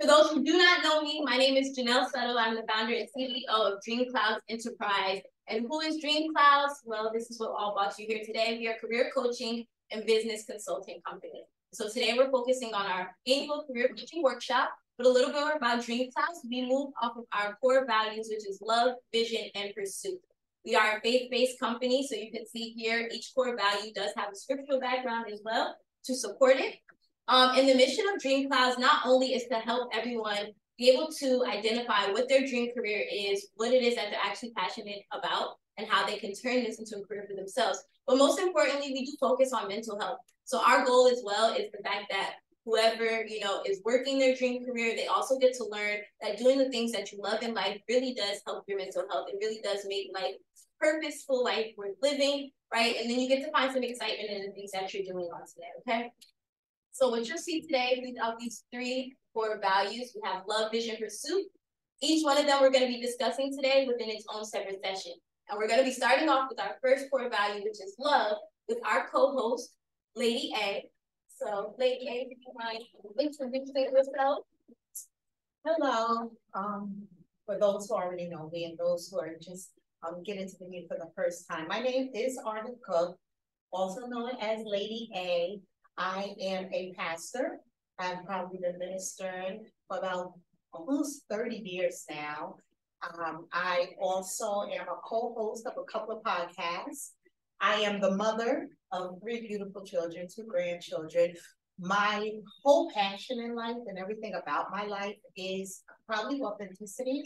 For those who do not know me, my name is Janell Settle. I'm the founder and CEO of DreamClouds Enterprise. And who is DreamClouds? Well, this is what all brought you here today. We are career coaching and business consulting company. So today we're focusing on our annual career coaching workshop, but a little bit about DreamClouds. We move off of our core values, which is love, vision, and pursuit. We are a faith-based company, so you can see here each core value does have a scriptural background as well to support it. Um, and the mission of DreamClouds not only is to help everyone be able to identify what their dream career is, what it is that they're actually passionate about, and how they can turn this into a career for themselves. But most importantly, we do focus on mental health. So our goal as well is the fact that whoever you know is working their dream career, they also get to learn that doing the things that you love in life really does help your mental health. It really does make life purposeful, life worth living, right? And then you get to find some excitement in the things that you're doing on today. Okay. So what you'll see today, have these three core values. We have love, vision, pursuit. Each one of them we're going to be discussing today within its own separate session. And we're going to be starting off with our first core value, which is love, with our co-host, Lady A. So, Lady A, if you mind introducing yourself. Hello. Um, for those who already know me and those who are just um getting to me for the first time, my name is Arden Cook, also known as Lady A. I am a pastor. I've probably been ministering for about almost 30 years now. Um, I also am a co-host of a couple of podcasts. I am the mother of three beautiful children, two grandchildren. My whole passion in life and everything about my life is probably authenticity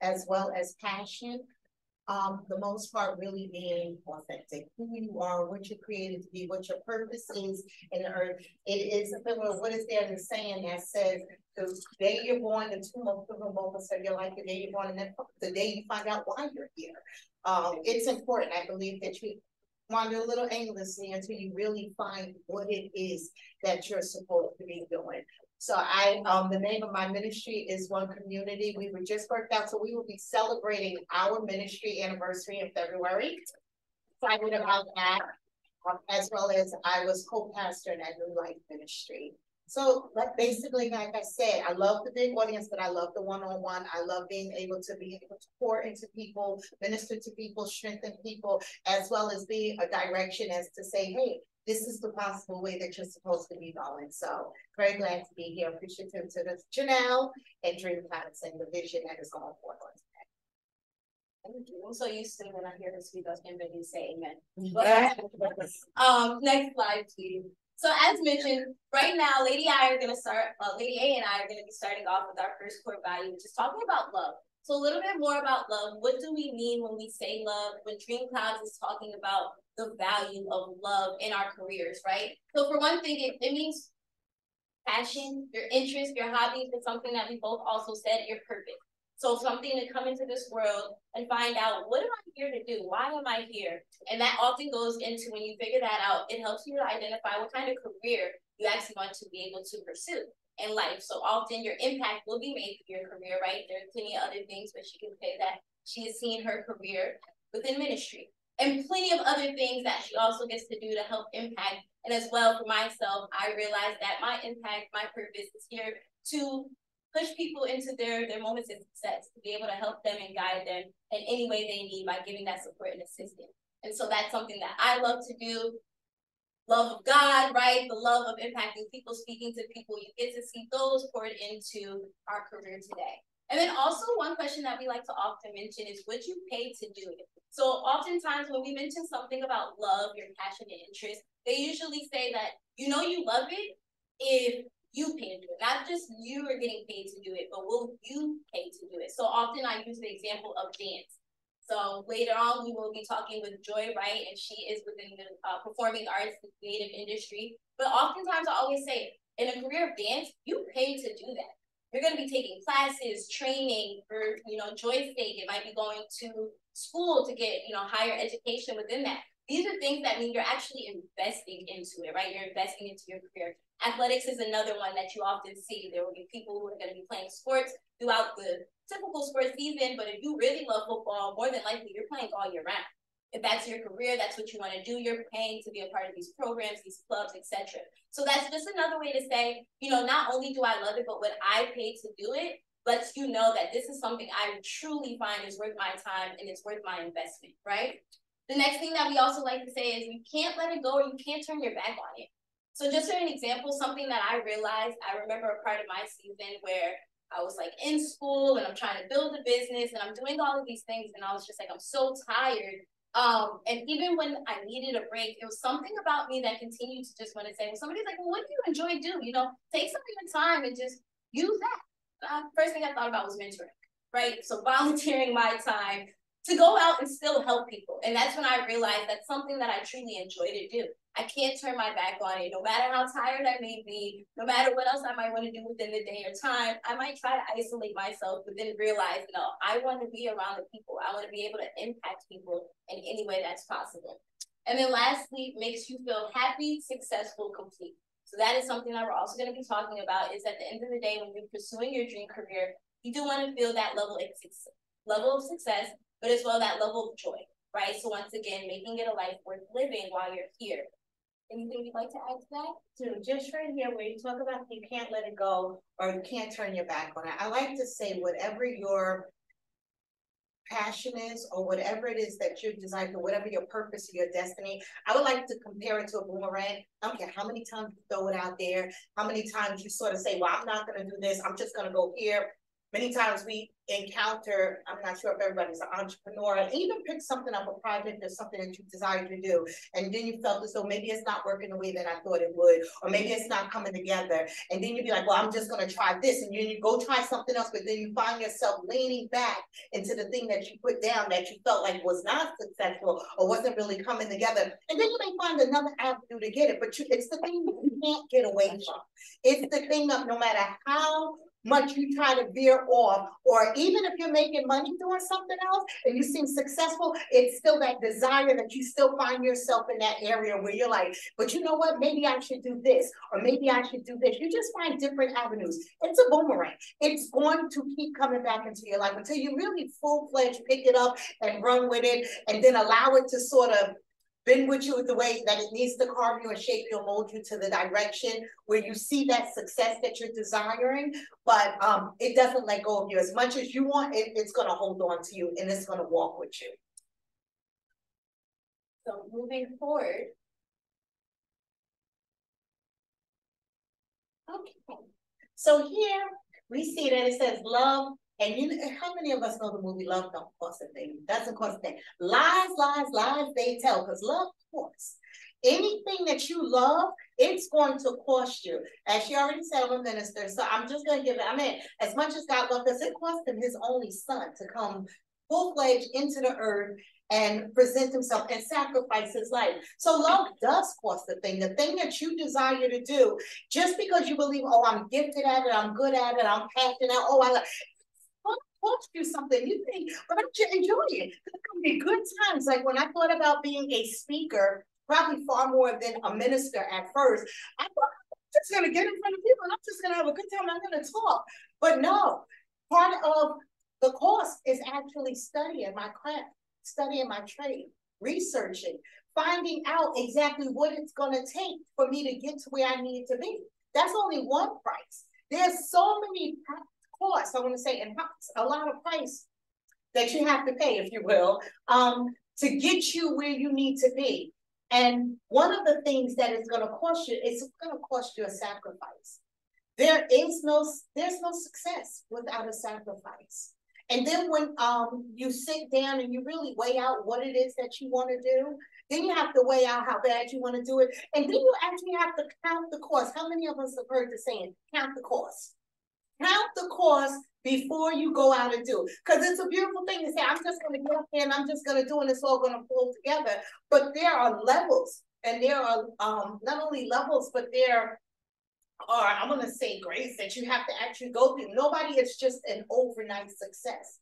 as well as passion um, the most part really being authentic, who you are, what you're created to be, what your purpose is in the earth. It is what is there in the saying that says the day you're born, the two most pivotal moments of your life, the day you're born, and then the day you find out why you're here. Um, it's important, I believe, that you wander a little aimlessly until you really find what it is that you're supposed to be doing. So I, um, the name of my ministry is One Community. We were just worked out, so we will be celebrating our ministry anniversary in February. Excited about that, um, as well as I was co-pastor in that New Life Ministry. So like basically, like I said, I love the big audience, but I love the one-on-one. I love being able to be able to pour into people, minister to people, strengthen people, as well as be a direction as to say, hey, this is the possible way that you're supposed to be going. So very glad to be here. Appreciative to the Janell and DreamClouds and the vision that is going forward today. Thank you. I'm so used to when I hear the speakers and then say amen. um, next slide, please. So as mentioned, right now, Lady I are going to start, uh, Lady A and I are going to be starting off with our first core value, which is talking about love. So a little bit more about love. What do we mean when we say love? When DreamClouds is talking about the value of love in our careers, right? So for one thing, it, it means passion, your interest, your hobbies is something that we both also said, your purpose. So something to come into this world and find out what am I here to do? Why am I here? And that often goes into when you figure that out, it helps you to identify what kind of career you actually want to be able to pursue in life. So often your impact will be made through your career, right? There are plenty of other things, but she can say that she has seen her career within ministry and plenty of other things that she also gets to do to help impact. And as well for myself, I realized that my impact, my purpose is here to push people into their, their moments of success, to be able to help them and guide them in any way they need by giving that support and assistance. And so that's something that I love to do. Love of God, right? The love of impacting people, speaking to people. You get to see those poured into our career today. And then also one question that we like to often mention is would you pay to do it? So oftentimes when we mention something about love, your passion and interest, they usually say that you know you love it if you pay to do it. Not just you are getting paid to do it, but will you pay to do it? So often I use the example of dance. So later on, we will be talking with Joy Wright, and she is within the uh, performing arts and creative industry. But oftentimes, I always say, in a career of dance, you pay to do that. You're going to be taking classes, training for, you know, Joy's sake. It might be going to school to get, you know, higher education within that. These are things that mean you're actually investing into it, right? You're investing into your career. Athletics is another one that you often see. There will be people who are going to be playing sports throughout the typical sports season, but if you really love football, more than likely you're playing all year round. If that's your career, that's what you want to do, you're paying to be a part of these programs, these clubs, etc. So that's just another way to say, you know, not only do I love it, but what I paid to do it lets you know that this is something I truly find is worth my time and it's worth my investment, right? The next thing that we also like to say is you can't let it go or you can't turn your back on it. So just for an example, something that I realized, I remember a part of my season where I was like in school and I'm trying to build a business and I'm doing all of these things and I was just like, I'm so tired. Um, and even when I needed a break, it was something about me that continued to just want to say, well, somebody's like, well, what do you enjoy do? You know, take some of your time and just use that. Uh, first thing I thought about was mentoring, right? So volunteering my time to go out and still help people. And that's when I realized that's something that I truly enjoy to do. I can't turn my back on it. No matter how tired I may be, no matter what else I might want to do within the day or time, I might try to isolate myself, but then realize, no, I want to be around the people. I want to be able to impact people in any way that's possible. And then lastly, makes you feel happy, successful, complete. So that is something that we're also going to be talking about is at the end of the day, when you're pursuing your dream career, you do want to feel that level of success, level of success, but as well that level of joy, right? So once again, making it a life worth living while you're here. Anything you'd like to add to that? So just right here where you talk about you can't let it go or you can't turn your back on it. I like to say whatever your passion is or whatever it is that you're designed for, whatever your purpose or your destiny, I would like to compare it to a boomerang. I don't care how many times you throw it out there, how many times you sort of say, well, I'm not going to do this. I'm just going to go here. Many times we encounter, I'm not sure if everybody's an entrepreneur, even pick something up, a project or something that you desire to do, and then you felt as though maybe it's not working the way that I thought it would, or maybe it's not coming together, and then you'd be like, well, I'm just gonna try this, and then you go try something else, but then you find yourself leaning back into the thing that you put down that you felt like was not successful or wasn't really coming together, and then you may find another avenue to get it, but you, it's the thing you can't get away from. It's the thing of no matter how much you try to veer off, or even if you're making money doing something else and you seem successful, it's still that desire that you still find yourself in that area where you're like, but you know what, maybe I should do this, or maybe I should do this. You just find different avenues. It's a boomerang. It's going to keep coming back into your life until you really full fledged pick it up and run with it, and then allow it to sort of been with you the way that it needs to carve you and shape you and mold you to the direction where you see that success that you're desiring, but um, it doesn't let go of you. As much as you want, it, it's going to hold on to you and it's going to walk with you. So moving forward. Okay. So here we see that it says love and you know, how many of us know the movie Love Don't Cost a Thing? Doesn't cost a thing. Lies, lies, lies, they tell, because love costs. Anything that you love, it's going to cost you. As she already said, I'm a minister, so I'm just going to give it. I mean, as much as God loved us, it cost him his only son to come full fledged into the earth and present himself and sacrifice his life. So love does cost a thing. The thing that you desire to do, just because you believe, oh, I'm gifted at it, I'm good at it, I'm passionate, oh, I love cost you something. You think, but I'm enjoying it. There's gonna be good times. Like when I thought about being a speaker, probably far more than a minister at first, I thought I'm just gonna get in front of people and I'm just gonna have a good time. I'm gonna talk. But no, part of the course is actually studying my craft, studying my trade, researching, finding out exactly what it's gonna take for me to get to where I need to be. That's only one price. There's so many cost, I want to say, and a lot of price that you have to pay, if you will, um, to get you where you need to be. And one of the things that is going to cost you, it's going to cost you a sacrifice. There is no, there's no success without a sacrifice. And then when um, you sit down and you really weigh out what it is that you want to do, then you have to weigh out how bad you want to do it. And then you actually have to count the cost. How many of us have heard the saying, count the cost? Count the cost before you go out and do. Because it's a beautiful thing to say, I'm just going to get up there and I'm just going to do and it's all going to fall together. But there are levels and there are um, not only levels, but there are, I'm going to say grace that you have to actually go through. Nobody is just an overnight success.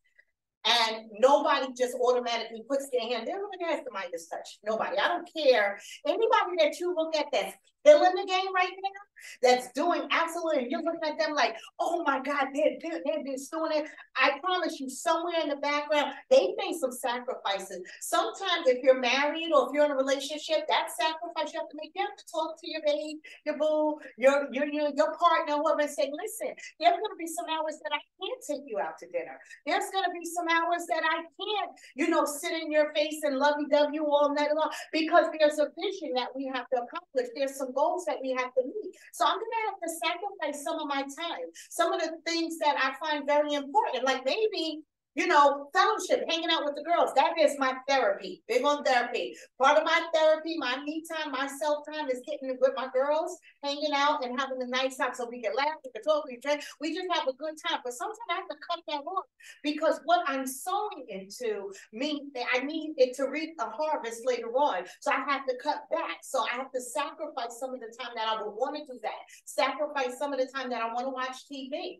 And nobody just automatically puts their hand there. Has the Midas touch. Nobody. I don't care. Anybody that you look at that's killing the game right now, that's doing absolutely, you're looking at them like, oh my God, they're, they're, they're doing it. I promise you, somewhere in the background, they made some sacrifices. Sometimes if you're married or if you're in a relationship, that sacrifice you have to make, you have to talk to your babe, your boo, your, your, your, your partner, whoever, and say, listen, there's going to be some hours that I can't take you out to dinner. There's going to be some hours that I can't, you know, sit in your face and lovey-dovey you all night long because there's a vision that we have to accomplish. There's some goals that we have to meet. So I'm going to have to sacrifice some of my time, some of the things that I find very important, like maybe you know, fellowship, hanging out with the girls. That is my therapy, big on therapy. Part of my therapy, my me time, my self time is getting with my girls, hanging out and having a nice time so we can laugh, we can talk, we can drink. We just have a good time. But sometimes I have to cut that off because what I'm sowing into means I need it to reap a harvest later on. So I have to cut back. So I have to sacrifice some of the time that I would want to do that, sacrifice some of the time that I want to watch TV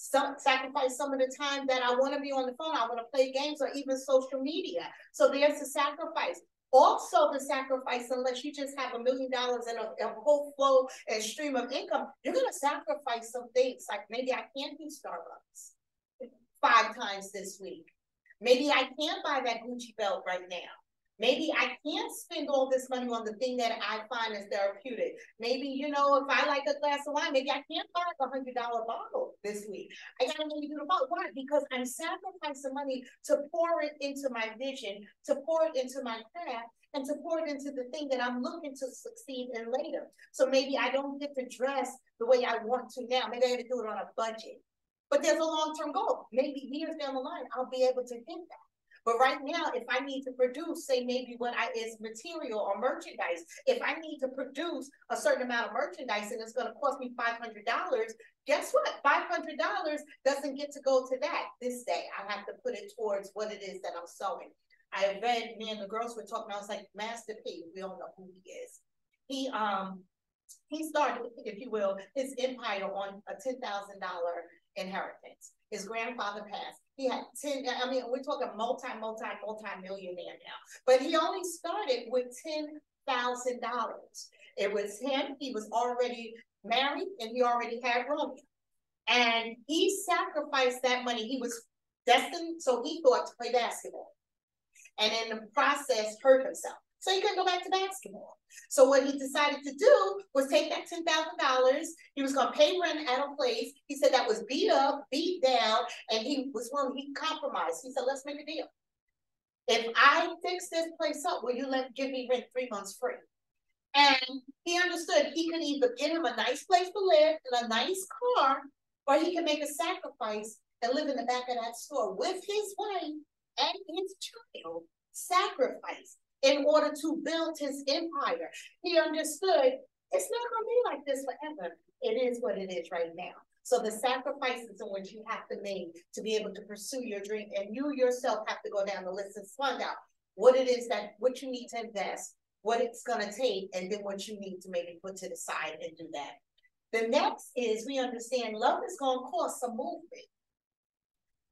some sacrifice some of the time that I want to be on the phone, I want to play games or even social media. So there's a sacrifice. Also, the sacrifice, unless you just have a million dollars and a, whole flow and stream of income, you're going to sacrifice some things. Like maybe I can't do Starbucks five times this week. Maybe I can't buy that Gucci belt right now. Maybe I can't spend all this money on the thing that I find is therapeutic. Maybe, you know, if I like a glass of wine, maybe I can't buy a hundred dollar bottle this week. I gotta maybe do the bottle. Why? Because I'm sacrificing some money to pour it into my vision, to pour it into my craft, and to pour it into the thing that I'm looking to succeed in later. So maybe I don't get to dress the way I want to now. Maybe I have to do it on a budget. But there's a long-term goal. Maybe years down the line, I'll be able to hit that. But right now, if I need to produce, say maybe what I is material or merchandise, if I need to produce a certain amount of merchandise and it's going to cost me $500, guess what? $500 doesn't get to go to that this day. I have to put it towards what it is that I'm sewing. I read, me and the girls were talking, I was like, Master P, we don't know who he is. He um he started, if you will, his empire on a $10,000 inheritance. His grandfather passed. He had 10, I mean, we're talking multi, multi, multi millionaire now. But he only started with $10,000. It was him. He was already married and he already had Romeo. And he sacrificed that money. He was destined, so he thought to play basketball. And in the process, hurt himself. So he couldn't go back to basketball. So what he decided to do was take that $10,000. He was going to pay rent at a place. He said that was beat up, beat down, and he was willing, he compromised. He said, let's make a deal. If I fix this place up, will you let give me rent three months free? And he understood he could either get him a nice place to live and a nice car, or he could make a sacrifice and live in the back of that store with his wife and his child. Sacrifice in order to build his empire. He understood it's not going to be like this forever. It is what it is right now. So the sacrifices in which you have to make to be able to pursue your dream, and you yourself have to go down the list and find out what it is that what you need to invest, what it's going to take, and then what you need to maybe put to the side and do that. The next is we understand love is going to cost some movement.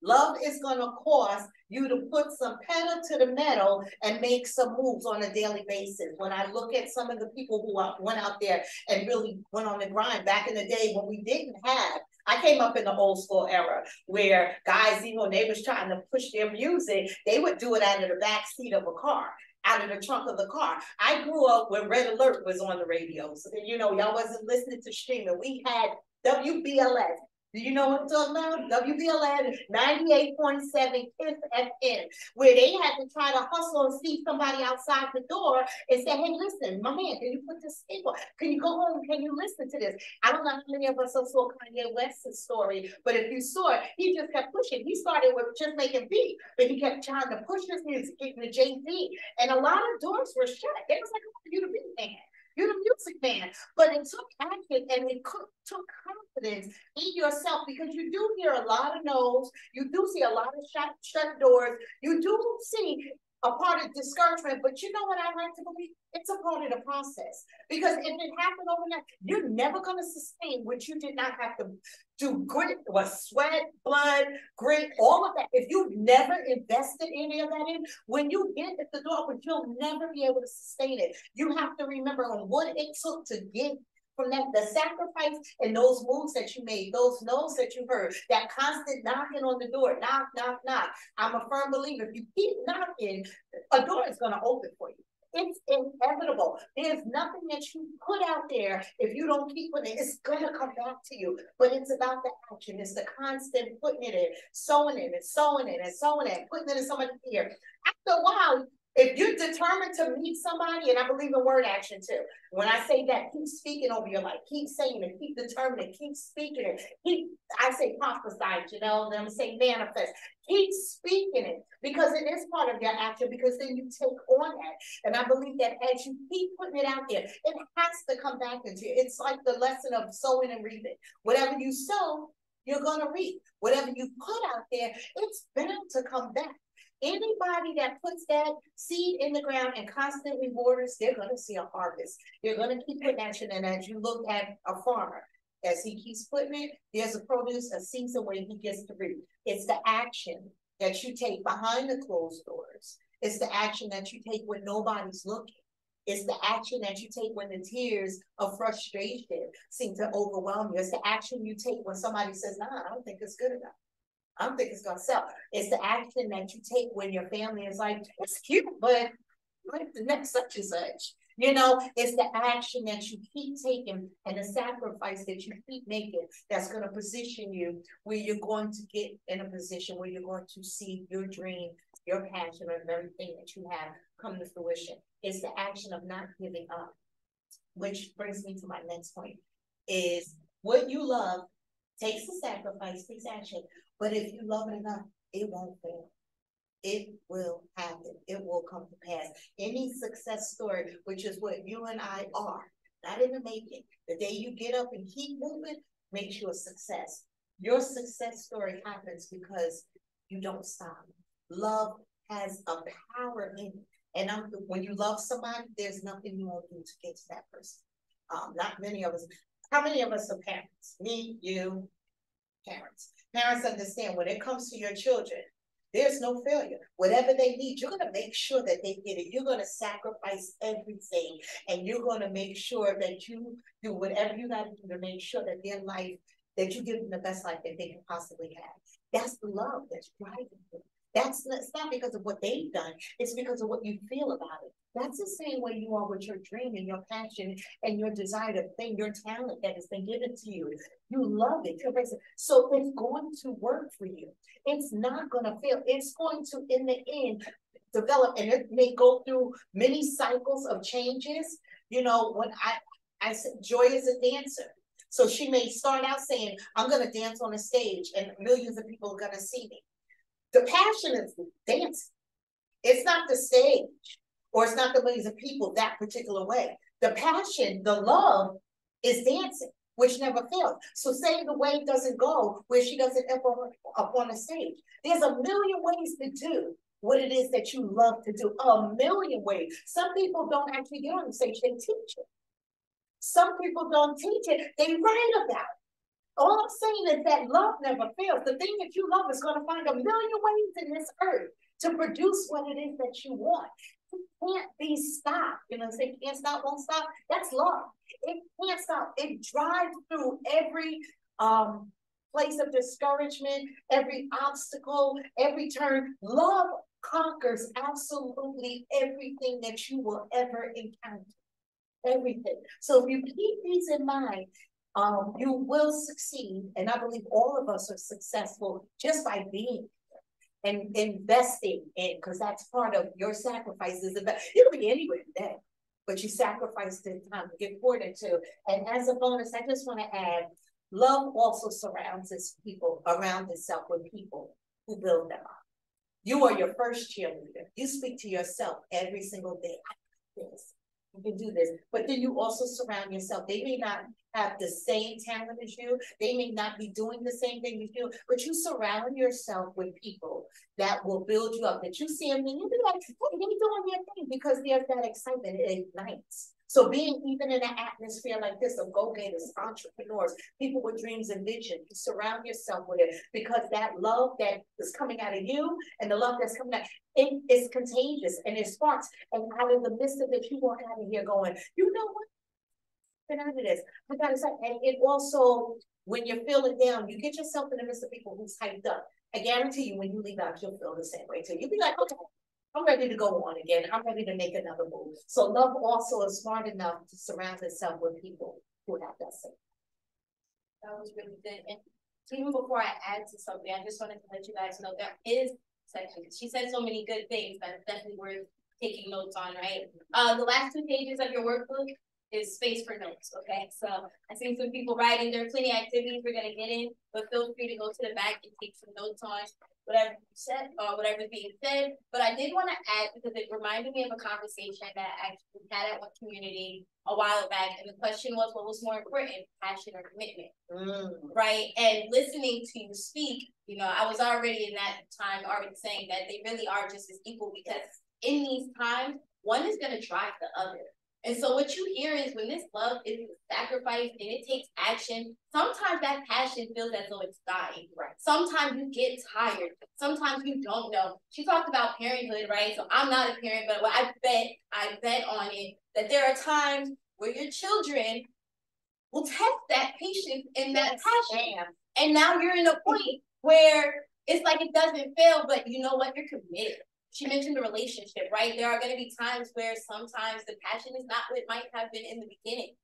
Love is going to cost you to put some pedal to the metal and make some moves on a daily basis. When I look at some of the people who went out there and really went on the grind back in the day when we didn't have I came up in the old school era where guys, even when they was trying to push their music, they would do it out of the back seat of a car, out of the trunk of the car. I grew up when Red Alert was on the radio. So, you know, y'all wasn't listening to streaming. We had WBLS, do you know what I'm talking about? WBLN 98.7 Kiss FM, where they had to try to hustle and see somebody outside the door and say, hey, listen, my man, can you put this on? Can you go home? Can you listen to this? I don't know how many of us saw Kanye West's story, but if you saw it, he just kept pushing. He started with just making beat, but he kept trying to push his music, getting the Jay-Z. And a lot of doors were shut. They was like, oh, you to be man. You're the music man. But it took action and it took confidence in yourself because you do hear a lot of no's. You do see a lot of shut, shut doors. You do see a part of discouragement, but you know what I like to believe? It's a part of the process. Because if it happened overnight, you're never going to sustain what you did not have to do grit, what sweat, blood, grit, all of that. If you've never invested any of that in, when you get at the door, you'll never be able to sustain it. You have to remember what it took to get from that the sacrifice and those moves that you made, those no's that you heard, that constant knocking on the door, knock, knock, knock. I'm a firm believer. If you keep knocking, a door is going to open for you. It's inevitable. There's nothing that you put out there if you don't keep putting it, it's gonna come back to you. But it's about the action. It's the constant putting it in, sewing it and sewing it and sewing it, putting it in somebody's ear. After a while, if you're determined to meet somebody, and I believe in word action too. When I say that, keep speaking over your life, keep saying it, keep determining, keep speaking it. Keep, I say prophesy, you know, them say manifest. Keep speaking it because it is part of your action because then you take on that. And I believe that as you keep putting it out there, it has to come back into you. It's like the lesson of sowing and reaping. Whatever you sow, you're going to reap. Whatever you put out there, it's bound to come back. Anybody that puts that seed in the ground and constantly waters, they're going to see a harvest. You're going to keep putting action. And as you look at a farmer, as he keeps putting it, there's a produce, a season when he gets to reap. It's the action that you take behind the closed doors. It's the action that you take when nobody's looking. It's the action that you take when the tears of frustration seem to overwhelm you. It's the action you take when somebody says, nah, I don't think it's good enough. I don't think it's gonna sell. It's the action that you take when your family is like, it's cute, but like the next such and such. You know, it's the action that you keep taking and the sacrifice that you keep making that's going to position you where you're going to get in a position where you're going to see your dream, your passion, and everything that you have come to fruition. It's the action of not giving up. Which brings me to my next point is what you love takes a sacrifice, takes action. But if you love it enough, it won't fail. It will happen. It will come to pass. Any success story, which is what you and I are, not in the making. The day you get up and keep moving makes you a success. Your success story happens because you don't stop. Love has a power in it. And I'm, when you love somebody, there's nothing you won't do to get to that person. Um, not many of us. How many of us are parents? Me, you, parents. Parents understand when it comes to your children, there's no failure. Whatever they need, you're going to make sure that they get it. You're going to sacrifice everything and you're going to make sure that you do whatever you got to do to make sure that their life, that you give them the best life that they can possibly have. That's the love that's driving them. That's not, it's not because of what they've done. It's because of what you feel about it. That's the same way you are with your dream and your passion and your desire to thing, your talent that has been given to you. You love it. So it's going to work for you. It's not going to fail. It's going to, in the end, develop and it may go through many cycles of changes. You know, when I, I said Joy is a dancer. So she may start out saying, I'm going to dance on a stage and millions of people are going to see me. The passion is dancing. It's not the stage or it's not the millions of people that particular way. The passion, the love is dancing, which never fails. So say the wave doesn't go where she doesn't up on, up on the stage. There's a million ways to do what it is that you love to do. A million ways. Some people don't actually get on the stage, they teach it. Some people don't teach it, they write about it. All I'm saying is that love never fails. The thing that you love is going to find a million ways in this earth to produce what it is that you want. Can't be stopped. You know, say can't stop, won't stop. That's love. It can't stop. It drives through every um place of discouragement, every obstacle, every turn. Love conquers absolutely everything that you will ever encounter. Everything. So if you keep these in mind, um, you will succeed. And I believe all of us are successful just by being and investing in, because that's part of your sacrifices. Can be anywhere today, but you sacrifice the time um, to get poured into. And as a bonus, I just want to add, love also surrounds its people, around itself with people who build them up. You are your first cheerleader. You speak to yourself every single day. You can do this. But then you also surround yourself. They may not have the same talent as you. They may not be doing the same thing as you, but you surround yourself with people that will build you up. That you see them and you'll be like, hey, they're doing their thing because there's that excitement. It ignites. So being even in an atmosphere like this of go-getters, entrepreneurs, people with dreams and vision, you surround yourself with it because that love that is coming out of you and the love that's coming out, it is contagious and it sparks. And out of the midst of it, you walk out of here going, you know what? Get out of this. I gotta say, and it also, when you're feeling down, you get yourself in the midst of people who's hyped up. I guarantee you, when you leave out, you'll feel the same way too. You'll be like, okay, I'm ready to go on again. I'm ready to make another move. So love also is smart enough to surround itself with people who have that same. That was really good. And even before I add to something, I just wanted to let you guys know there is section. She said so many good things that it's definitely worth taking notes on, right? Uh, the last two pages of your workbook is space for notes, okay? So I see some people writing, there are plenty of activities we're gonna get in, but feel free to go to the back and take some notes on whatever you said or whatever's being said. But I did want to add because it reminded me of a conversation that I actually had at one community a while back. And the question was, what was more important, passion or commitment? Mm. Right. And listening to you speak, you know, I was already in that time already saying that they really are just as equal because in these times, one is going to drive the other. And so what you hear is when this love is sacrifice and it takes action, sometimes that passion feels as though it's dying. Right. Sometimes you get tired. Sometimes you don't know. She talked about parenthood, right? So I'm not a parent, but I bet, I bet on it that there are times where your children will test that patience and that passion. Damn. And now you're in a point where it's like it doesn't fail, but you know what? You're committed she mentioned the relationship, right? There are going to be times where sometimes the passion is not what it might have been in the beginning,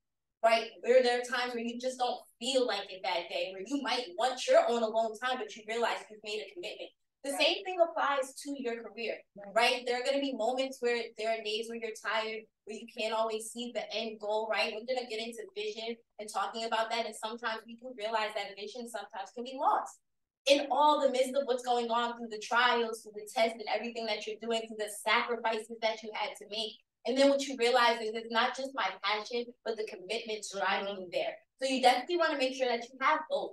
right? Where there are times where you just don't feel like it that day, where you might want your own alone time, but you realize you've made a commitment. The right. same thing applies to your career, right? There are going to be moments where there are days where you're tired, where you can't always see the end goal, right? We're going to get into vision and talking about that. And sometimes we can realize that vision sometimes can be lost in all the midst of what's going on through the trials, through the tests and everything that you're doing, through the sacrifices that you had to make. And then what you realize is it's not just my passion, but the commitment driving you there. So you definitely want to make sure that you have both.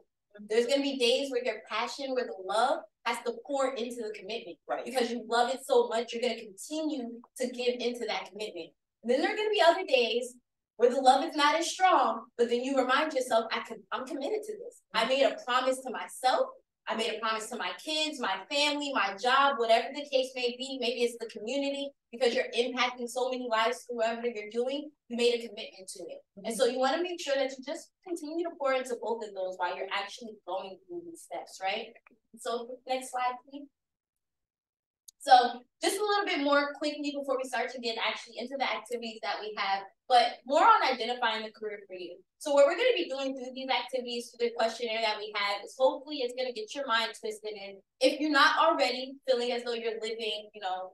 There's going to be days where your passion, where the love has to pour into the commitment, right? Because you love it so much, you're going to continue to give into that commitment. And then there are going to be other days where the love is not as strong, but then you remind yourself, I can, I'm committed to this. I made a promise to myself I made a promise to my kids, my family, my job, whatever the case may be. Maybe it's the community because you're impacting so many lives through whatever you're doing. You made a commitment to it. Mm-hmm. And so you want to make sure that you just continue to pour into both of those while you're actually going through these steps, right? So next slide, please. So just a little bit more quickly before we start to get actually into the activities that we have, but more on identifying the career for you. So what we're going to be doing through these activities, through the questionnaire that we have, is hopefully it's going to get your mind twisted. And if you're not already feeling as though you're living, you know,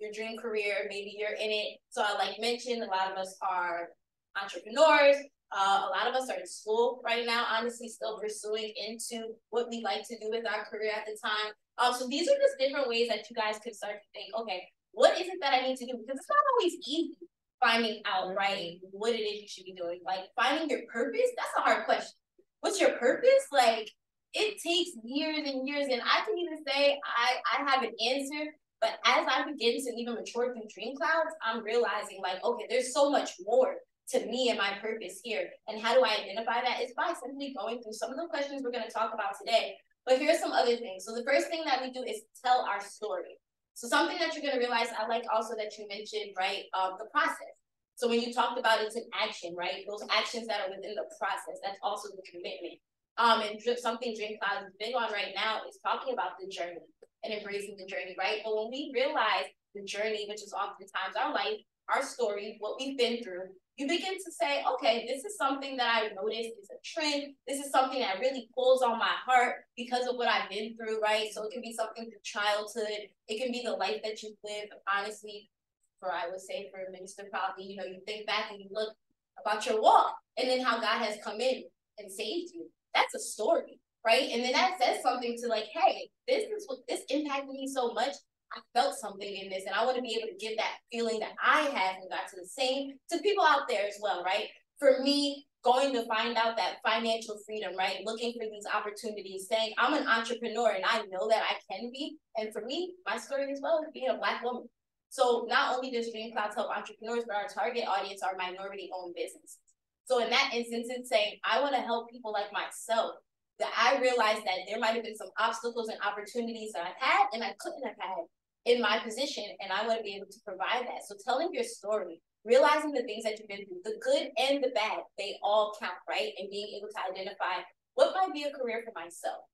your dream career, maybe you're in it. So I like mentioned, a lot of us are entrepreneurs. Uh, a lot of us are in school right now, honestly, still pursuing into what we like to do with our career at the time. Um, so these are just different ways that you guys can start to think, okay, what is it that I need to do? Because it's not always easy finding out, right, what it is you should be doing. Like finding your purpose, that's a hard question. What's your purpose? Like it takes years and years. And I can even say I, I have an answer, but as I begin to even mature through DreamClouds, I'm realizing like, okay, there's so much more to me and my purpose here. And how do I identify that? It's by simply going through some of the questions we're going to talk about today. But here's some other things. So the first thing that we do is tell our story. So something that you're going to realize, I like also that you mentioned, right, um, the process. So when you talked about it's an action, right, those actions that are within the process, that's also the commitment. Um, and something Dream Cloud is big on right now is talking about the journey and embracing the journey, right? But when we realize the journey, which is oftentimes our life, our story, what we've been through, you begin to say, okay, this is something that I noticed is a trend. This is something that really pulls on my heart because of what I've been through, right? So it can be something from childhood. It can be the life that you've lived. Honestly, for I would say for a minister, probably, you know, you think back and you look about your walk and then how God has come in and saved you. That's a story, right? And then that says something to like, hey, this is what this impacted me so much. I felt something in this, and I want to be able to give that feeling that I had and got to the same to people out there as well, right? For me, going to find out that financial freedom, right? Looking for these opportunities, saying I'm an entrepreneur and I know that I can be. And for me, my story as well being a black woman. So not only does DreamClouds help entrepreneurs, but our target audience are minority owned businesses. So in that instance, it's saying I want to help people like myself that I realized that there might have been some obstacles and opportunities that I've had and I couldn't have had in my position, and I want to be able to provide that. So telling your story, realizing the things that you've been through, the good and the bad, they all count, right? And being able to identify what might be a career for myself.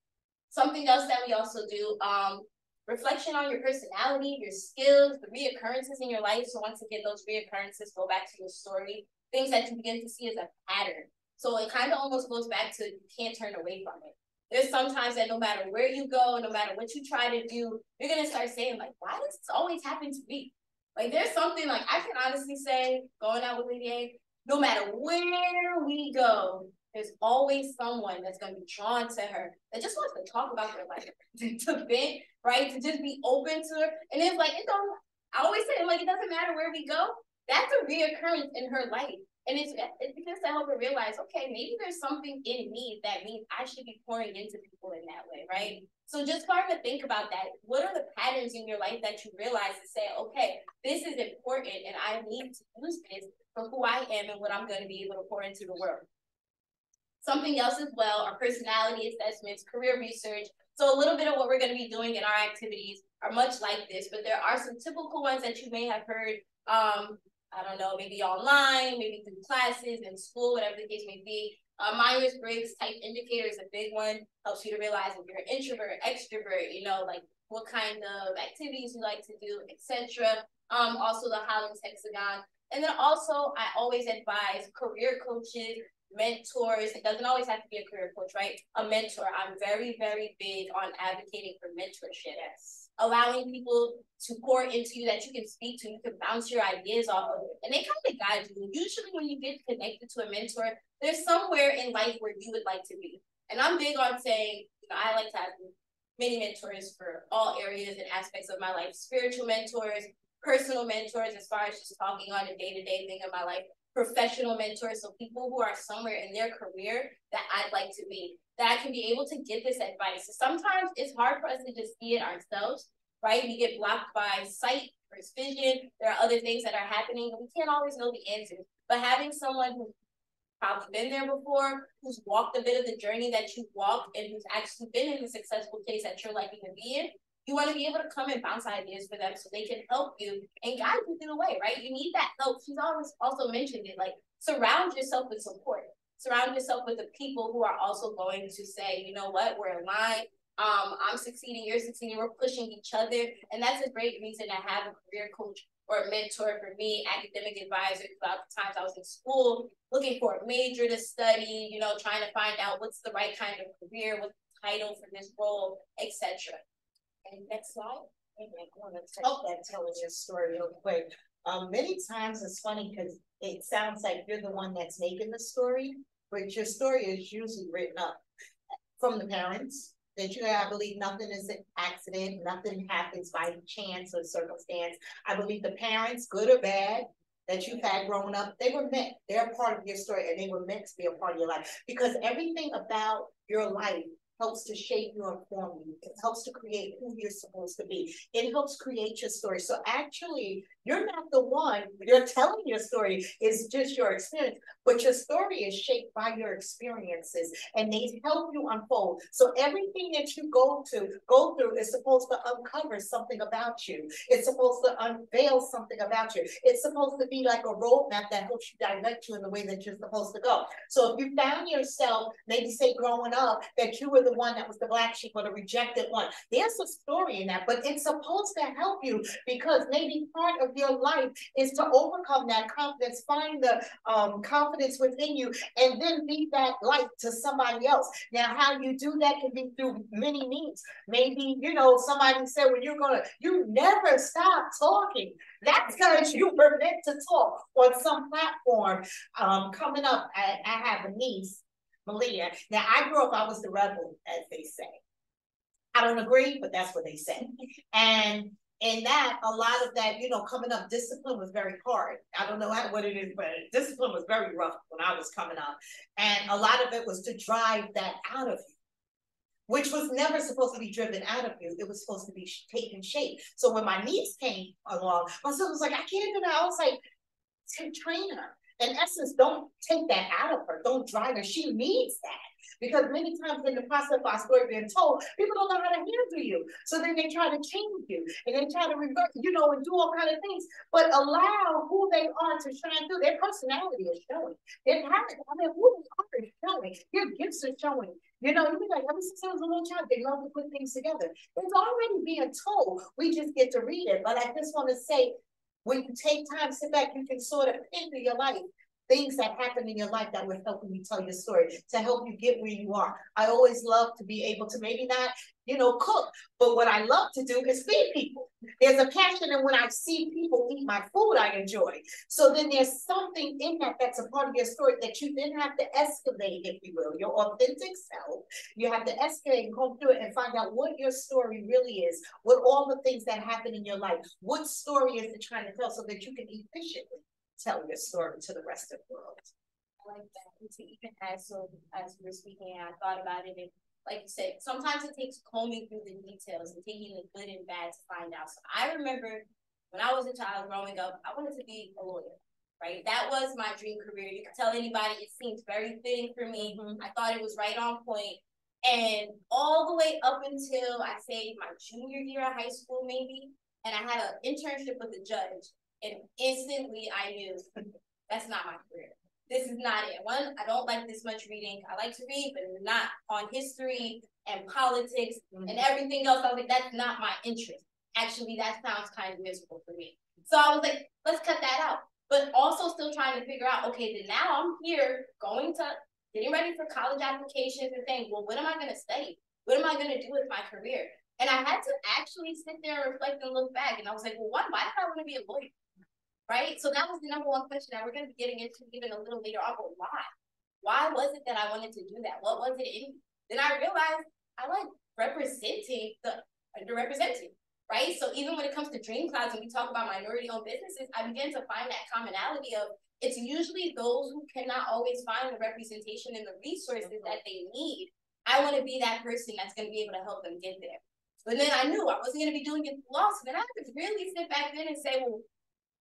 Something else that we also do, um, reflection on your personality, your skills, the reoccurrences in your life. So once again, those reoccurrences go back to your story, things that you begin to see as a pattern. So it kind of almost goes back to you can't turn away from it. There's sometimes that no matter where you go, no matter what you try to do, you're gonna start saying like, why does this always happen to me? Like there's something like I can honestly say, going out with Lady A, no matter where we go, there's always someone that's gonna be drawn to her that just wants to talk about their life, to vent, right? To just be open to her. And it's like it don't I always say like it doesn't matter where we go, that's a reoccurrence in her life. And it's, it's because to help her realize, okay, maybe there's something in me that means I should be pouring into people in that way, right? So just starting to think about that. What are the patterns in your life that you realize to say, okay, this is important and I need to use this for who I am and what I'm going to be able to pour into the world. Something else as well are personality assessments, career research. So a little bit of what we're going to be doing in our activities are much like this, but there are some typical ones that you may have heard um, I don't know, maybe online, maybe through classes in school, whatever the case may be. Uh, Myers Briggs type indicator is a big one. Helps you to realize if you're an introvert, extrovert, you know, like what kind of activities you like to do, etc. Um, also the Holland's hexagon. And then also, I always advise career coaches, mentors. It doesn't always have to be a career coach, right? A mentor. I'm very, very big on advocating for mentorship. Yes allowing people to pour into you that you can speak to, you can bounce your ideas off of, and they kind of guide you. Usually, when you get connected to a mentor, there's somewhere in life where you would like to be. And I'm big on saying, you know, I like to have many mentors for all areas and aspects of my life spiritual mentors, personal mentors, as far as just talking on a day to day thing of my life, professional mentors, so people who are somewhere in their career that I'd like to be, that can be able to get this advice. So sometimes it's hard for us to just see it ourselves, right? We get blocked by sight or vision. There are other things that are happening, we can't always know the answers. But having someone who's probably been there before, who's walked a bit of the journey that you walked, and who's actually been in the successful place that you're liking to be in, you want to be able to come and bounce ideas for them so they can help you and guide you through the way, right? You need that help. She's always also mentioned it, like surround yourself with support. Surround yourself with the people who are also going to say, you know what, we're aligned. Um, I'm succeeding, you're succeeding, we're pushing each other. And that's a great reason to have a career coach or a mentor for me, academic advisor throughout the times I was in school, looking for a major to study, you know, trying to find out what's the right kind of career, what's the title for this role, etc. And next slide. I want to oh. that story real quick. Um, many times it's funny because it sounds like you're the one that's making the story, but your story is usually written up from the parents. That you, I believe, nothing is an accident, nothing happens by chance or circumstance. I believe the parents, good or bad, that you've had growing up, they were meant, they're part of your story and they were meant to be a part of your life because everything about your life helps to shape you and form you. It helps to create who you're supposed to be. It helps create your story. So actually, you're not the one, you're telling your story is just your experience, but your story is shaped by your experiences and they help you unfold. So everything that you go to, go through is supposed to uncover something about you. It's supposed to unveil something about you. It's supposed to be like a roadmap that helps you direct you in the way that you're supposed to go. So if you found yourself, maybe say growing up, that you were the one that was the black sheep or the rejected one, there's a story in that, but it's supposed to help you because maybe part of your life is to overcome that confidence, find the um, confidence within you, and then be that light to somebody else. Now, how you do that can be through many means. Maybe, you know, somebody said, well, you're going to, you never stop talking. That's because you were meant to talk on some platform. Um, coming up, I, I have a niece, Malia. Now, I grew up, I was the rebel, as they say. I don't agree, but that's what they say. And and that a lot of that, you know, coming up, discipline was very hard. I don't know what it is, but discipline was very rough when I was coming up. And a lot of it was to drive that out of you which was never supposed to be driven out of you. It was supposed to be taken shape. So when my niece came along, my son was like, I can't do that. I was like, train her. In essence, don't take that out of her. Don't drive her. She needs that. Because many times in the process of our story being told, people don't know how to handle you. So then they try to change you and they try to revert, you know, and do all kind of things. But allow who they are to shine through. Their personality is showing. Their talent, I mean, who they are is showing. Your gifts are showing. You know, you like, ever since I was a little child, they love to put things together. It's already being told. We just get to read it. But I just want to say, when you take time, to sit back, you can sort of picture your life things that happen in your life that were helping you tell your story to help you get where you are. I always love to be able to maybe not, you know, cook, but what I love to do is feed people. There's a passion, and when I see people eat my food, I enjoy. So then there's something in that that's a part of your story that you then have to escalate, if you will, your authentic self. You have to escalate and go through it and find out what your story really is, what all the things that happen in your life, what story is it trying to tell so that you can efficiently tell your story to the rest of the world. I like that. And to even as so as we were speaking, I thought about it and like you said, sometimes it takes combing through the details and taking the good and bad to find out. So I remember when I was a child growing up, I wanted to be a lawyer, right? That was my dream career. You could tell anybody it seemed very fitting for me. Mm-hmm. I thought it was right on point. And all the way up until I say my junior year of high school, maybe, and I had an internship with a judge. And instantly I knew that's not my career. This is not it. One, I don't like this much reading. I like to read, but not on history and politics mm-hmm. and everything else. I was like, that's not my interest. Actually, that sounds kind of miserable for me. So I was like, let's cut that out. But also still trying to figure out, okay, then now I'm here going to getting ready for college applications and saying, well, what am I going to study? What am I going to do with my career? And I had to actually sit there and reflect and look back. And I was like, well, one, why did I want to be a lawyer? Right? So that was the number one question that we're going to be getting into even a little later on. But why? Why was it that I wanted to do that? What was it in? Then I realized I like representing the underrepresented, right? So even when it comes to DreamClouds and we talk about minority-owned businesses, I begin to find that commonality of it's usually those who cannot always find the representation and the resources that they need. I want to be that person that's going to be able to help them get there. But then I knew I wasn't going to be doing it lost. Then I to really sit back then and say, well,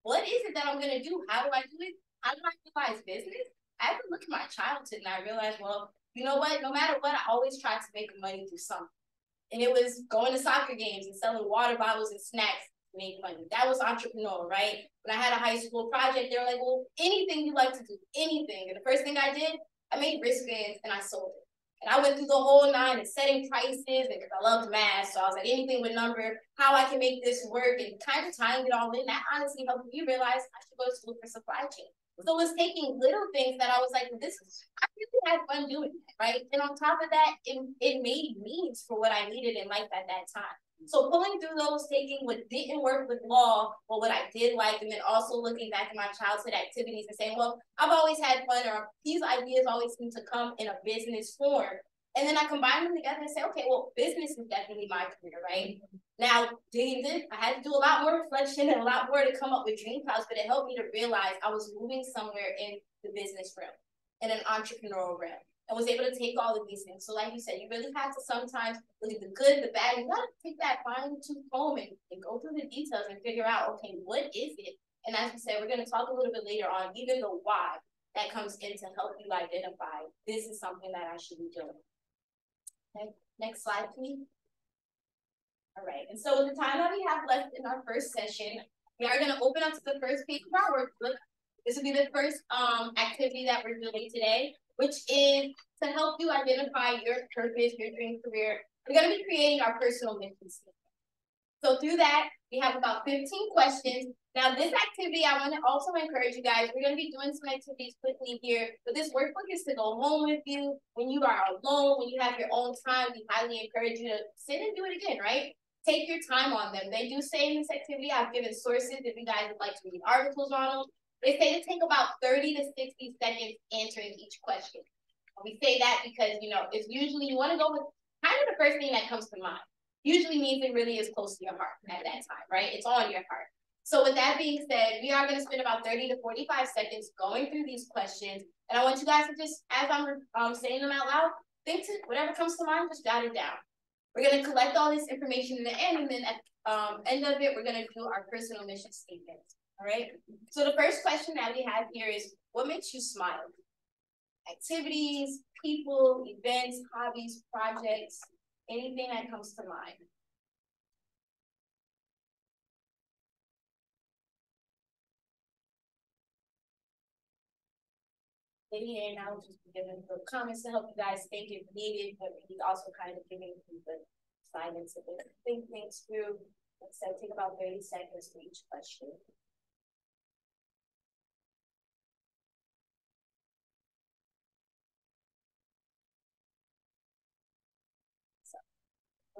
what is it that I'm gonna do? How do I do it? How do I utilize business? I have to look at my childhood and I realized, well, you know what? No matter what, I always tried to make money through something. And it was going to soccer games and selling water bottles and snacks to make money. That was entrepreneur, right? When I had a high school project, they were like, well, anything you like to do, anything. And the first thing I did, I made wristbands and I sold it. And I went through the whole nine and setting prices and because I loved math. So I was like, anything with number, how I can make this work and kind of tying it all in. That honestly helped me realize I should go to school for supply chain. So it was taking little things that I was like, this is, I really had fun doing that, right? And on top of that, it, it made means for what I needed in life at that time. So pulling through those, taking what didn't work with law, but what I did like, and then also looking back at my childhood activities and saying, well, I've always had fun, or these ideas always seem to come in a business form. And then I combine them together and say, okay, well, business is definitely my career, right? Now, digging in, I had to do a lot more reflection and a lot more to come up with DreamClouds, but it helped me to realize I was moving somewhere in the business realm, in an entrepreneurial realm and was able to take all of these things. So like you said, you really have to sometimes look at the good, the bad, you gotta take that fine tooth comb and, and go through the details and figure out, okay, what is it? And as we said, we're gonna talk a little bit later on, even the why that comes in to help you identify this is something that I should be doing. Okay, next slide, please. All right, and so with the time that we have left in our first session, we are gonna open up to the first page of our workbook. This will be the first um, activity that we're doing today which is to help you identify your purpose, your dream career. We're going to be creating our personal mission statement. So through that, we have about 15 questions. Now, this activity, I want to also encourage you guys, we're going to be doing some activities quickly here, but this workbook is to go home with you. When you are alone, when you have your own time, we highly encourage you to sit and do it again, right? Take your time on them. They do say in this activity, I've given sources if you guys would like to read articles on them. They say to take about 30 to 60 seconds answering each question. We say that because, you know, it's usually you want to go with kind of the first thing that comes to mind. usually means it really is close to your heart at that time, right? It's on your heart. So with that being said, we are going to spend about 30 to 45 seconds going through these questions. And I want you guys to just, as I'm um, saying them out loud, think to whatever comes to mind, just jot it down. We're going to collect all this information in the end, and then at um, end of it, we're going to do our personal mission statement. All right. So the first question that we have here is, what makes you smile? Activities, people, events, hobbies, projects, anything that comes to mind. Maybe and I will just be giving the comments to help you guys think if needed, but he's also kind of giving you the silence to think things through. So take about 30 seconds for each question.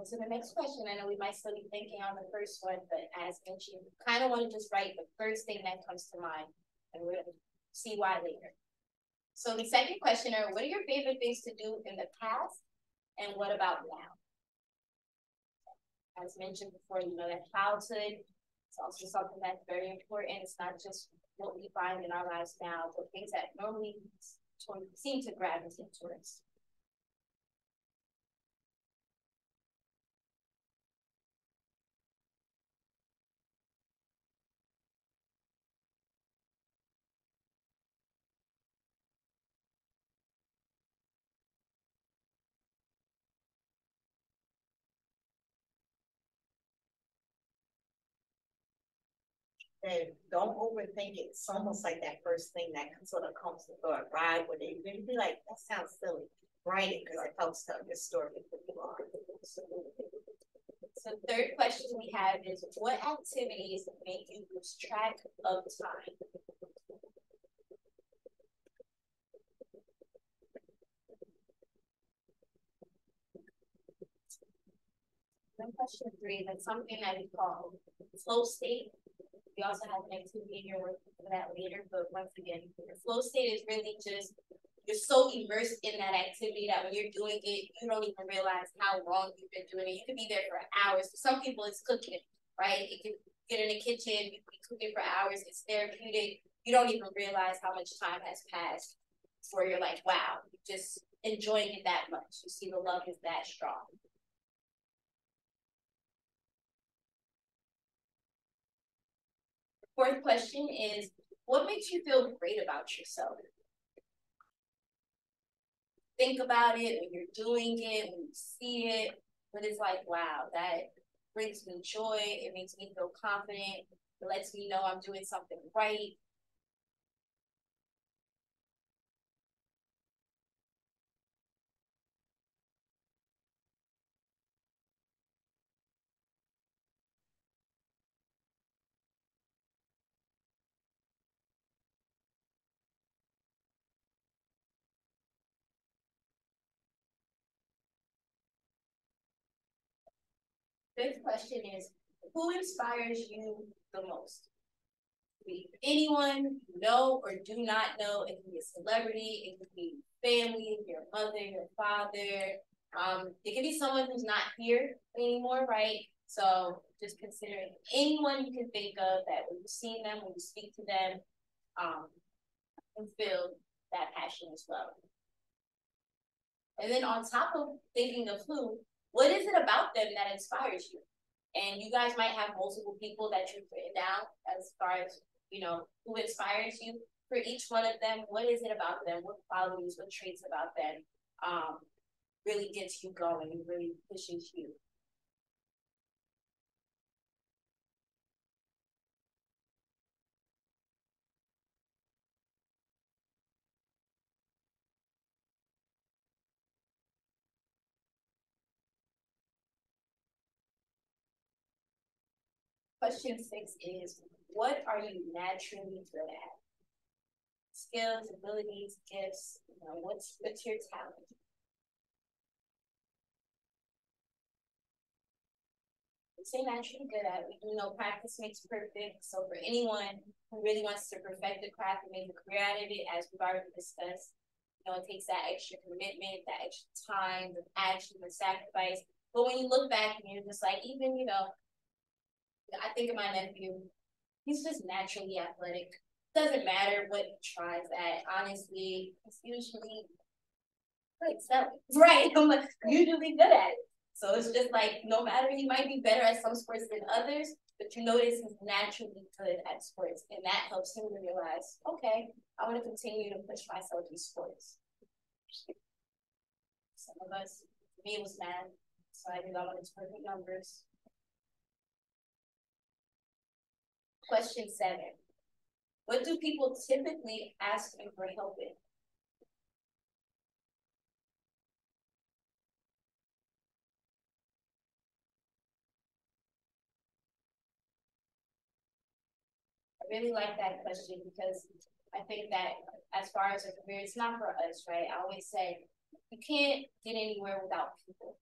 So the next question, I know we might still be thinking on the first one, but as mentioned, kind of want to just write the first thing that comes to mind, and we'll see why later. So the second question are, what are your favorite things to do in the past, and what about now? As mentioned before, you know that childhood is also something that's very important. It's not just what we find in our lives now, but things that normally seem to gravitate towards. And don't overthink it. It's almost like that first thing that sort of comes to the ride with it. You're gonna be like, that sounds silly. Write it because it helps tell your story. So third question we have is what activities make you lose track of time? Then question three, that's something that we call flow state we also have an activity in your work for that later, but once again, the flow state is really just you're so immersed in that activity that when you're doing it, you don't even realize how long you've been doing it. You could be there for hours. For some people, it's cooking, right? You can get in the kitchen, you can be cooking for hours. It's therapeutic. You don't even realize how much time has passed before you're like, wow, you're just enjoying it that much. You see, the love is that strong. Fourth question is, what makes you feel great about yourself? Think about it when you're doing it, when you see it, but it's like, wow, that brings me joy. It makes me feel confident. It lets me know I'm doing something right. Fifth question is, who inspires you the most? Anyone you know or do not know. It can be a celebrity. It could be family, your mother, your father. Um, it can be someone who's not here anymore, right? So just considering anyone you can think of that when you see them, when you speak to them, um, and feel that passion as well. And then on top of thinking of who, what is it about them that inspires you? And you guys might have multiple people that you've written down as far as, you know, who inspires you. For each one of them, what is it about them? What qualities, what traits about them um, really gets you going and really pushes you? Question six is, what are you naturally good at? Skills, abilities, gifts, you know, what's, what's your talent? say naturally good at. We do know practice makes perfect. So for anyone who really wants to perfect the craft and make a career out of it, as we've already discussed, you know, it takes that extra commitment, that extra time, the action, the sacrifice. But when you look back and you're just like, even, you know, I think of my nephew, he's just naturally athletic. Doesn't matter what he tries at, honestly, it's usually like right. I'm like usually good at it. So it's just like no matter he might be better at some sports than others, but you notice he's naturally good at sports, and that helps him to realize, okay, I want to continue to push myself in sports. Some of us, me, was math, so I did all of its perfect numbers. Question seven. What do people typically ask you for help with? I really like that question because I think that as far as a career, it's not for us, right? I always say you can't get anywhere without people,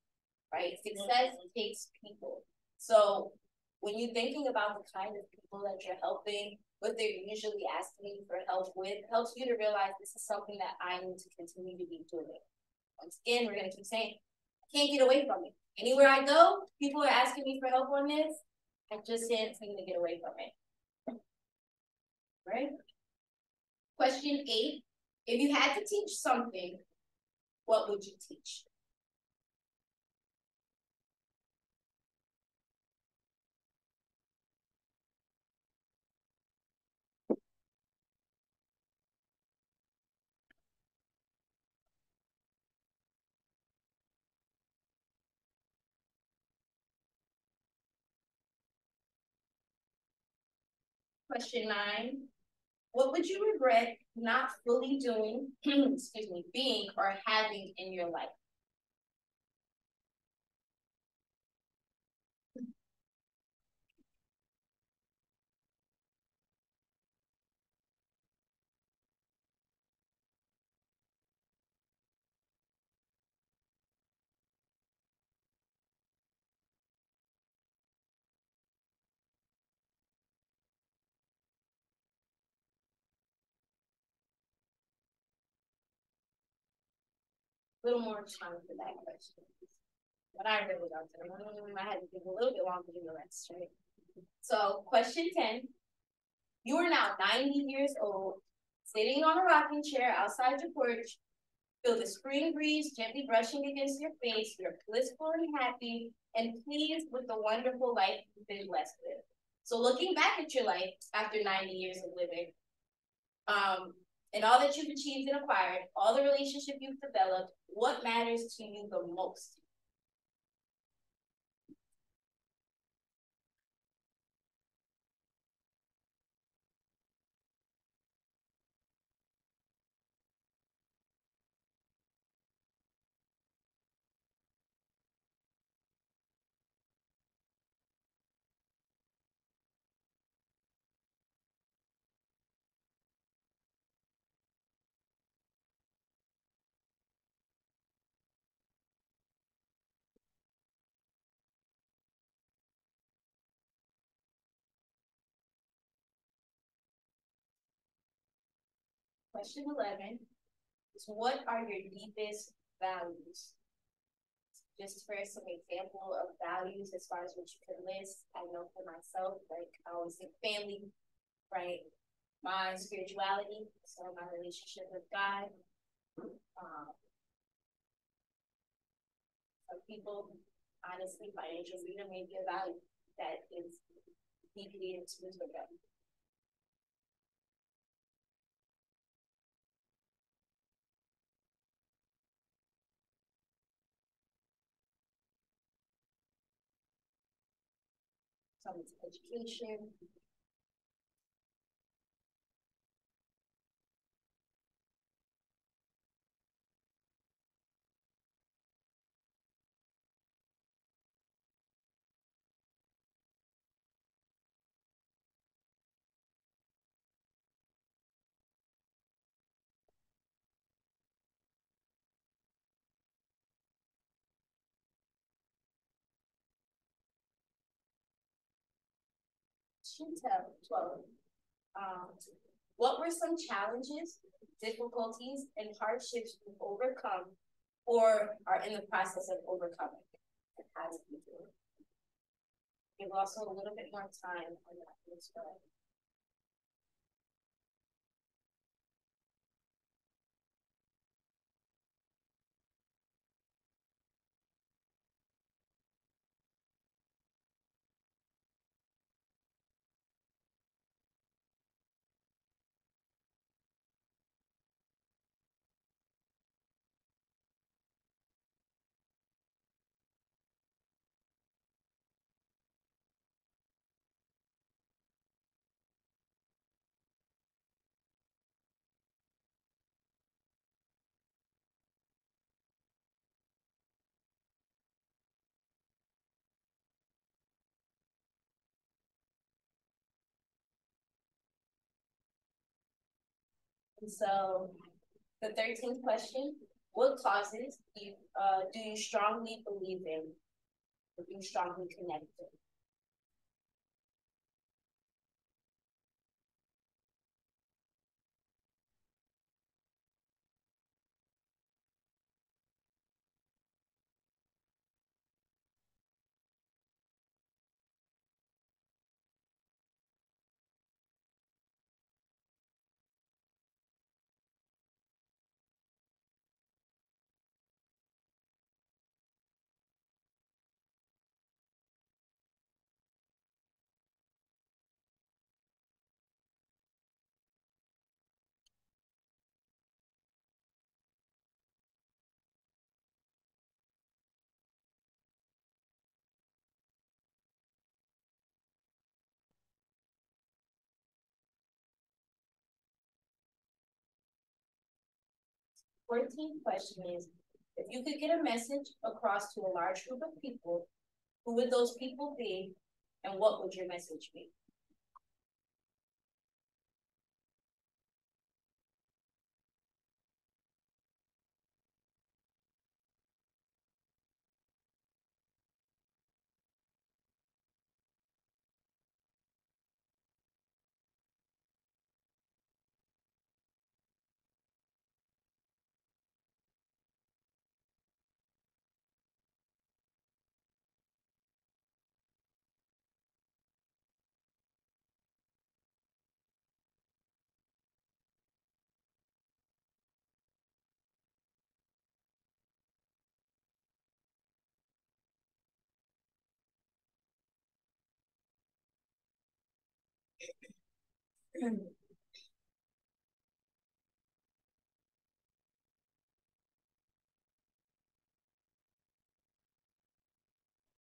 right? Mm-hmm. Success takes people. So when you're thinking about the kind of people that you're helping, what they're usually asking for help with, helps you to realize this is something that I need to continue to be doing. Once again, we're gonna keep saying, I can't get away from it. Anywhere I go, people are asking me for help on this. I just can't seem to get away from it right? Question eight, if you had to teach something, what would you teach? Question nine, what would you regret not fully doing, excuse me, being or having in your life? Little more time for that question. But I really loved it. I had to give a little bit longer than the rest, right? So, question 10. You are now 90 years old, sitting on a rocking chair outside your porch. Feel the spring breeze gently brushing against your face. You're blissful and happy and pleased with the wonderful life you've been blessed with. So, looking back at your life after 90 years of living, um, and all that you've achieved and acquired, all the relationship you've developed, what matters to you the most? Question 11 is what are your deepest values? Just for some example of values as far as what you can list, I know for myself, like I always think family, right? My spirituality, so my relationship with God. Um, people, honestly, financial freedom may be a value that is deeply into them. Someone's education. Chantel, 12. Um, what were some challenges, difficulties, and hardships you've overcome or are in the process of overcoming? as we do. Give also a little bit more time on that as well. So the 13th question, what causes you, uh, do you strongly believe in? Or do you strongly connect to? 14th question is, if you could get a message across to a large group of people, who would those people be and what would your message be?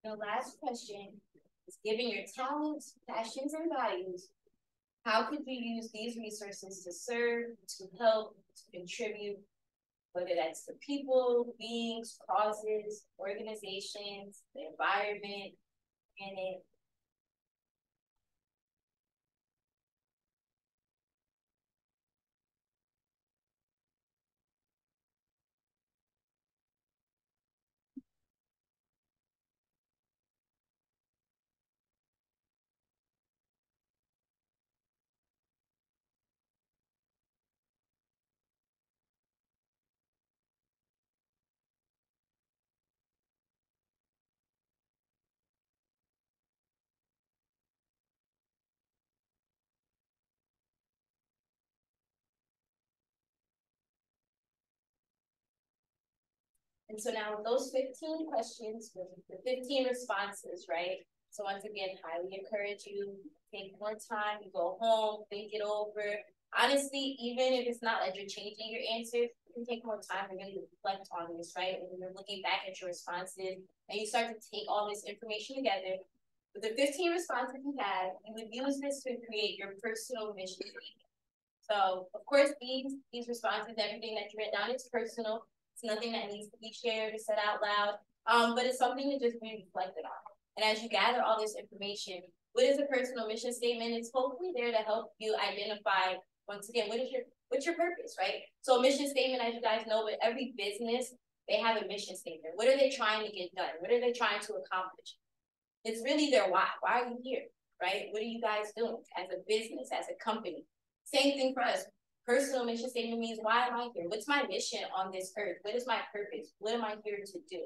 The last question is given your talents, passions, and values, how could you use these resources to serve, to help, to contribute, whether that's the people, beings, causes, organizations, the environment, and it And so now with those fifteen questions, with the fifteen responses, right? So once again, highly encourage you, take more time, you go home, think it over. Honestly, even if it's not like you're changing your answers, you can take more time and really reflect on this, right? When you're looking back at your responses and you start to take all this information together, with the 15 responses you had, you would use this to create your personal mission statement. So of course, these these responses, everything that you write down is personal. It's nothing that needs to be shared or said out loud, um, but it's something to just be reflected on. And as you gather all this information, what is a personal mission statement? It's hopefully there to help you identify once again what is your what's your purpose, right? So a mission statement, as you guys know, with every business, they have a mission statement. What are they trying to get done? What are they trying to accomplish? It's really their why. Why are you here? Right? What are you guys doing as a business, as a company? Same thing for us. Personal mission statement means why am I here? What's my mission on this earth? What is my purpose? What am I here to do?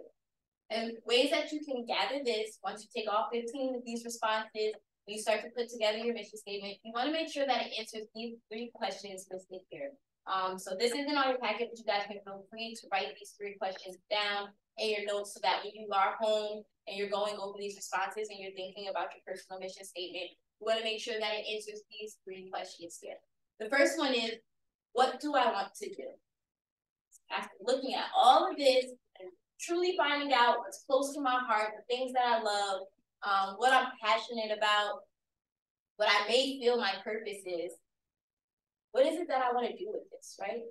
And ways that you can gather this, once you take all 15 of these responses, you start to put together your mission statement, you want to make sure that it answers these three questions listed here. Um, so this isn't on your packet, but you guys can feel free to write these three questions down in your notes so that when you are home and you're going over these responses and you're thinking about your personal mission statement, you want to make sure that it answers these three questions here. The first one is, what do I want to do? After looking at all of this and truly finding out what's close to my heart, the things that I love, um, what I'm passionate about, what I may feel my purpose is. What is it that I want to do with this, right?